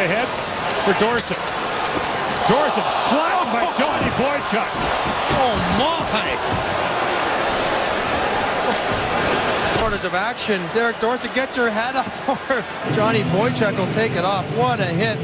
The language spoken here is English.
ahead for Dorsett. Dorsett oh, by Johnny Boychuk. Oh, my! Quarters of action. Derek Dorsett, get your head up or Johnny Boychuk will take it off. What a hit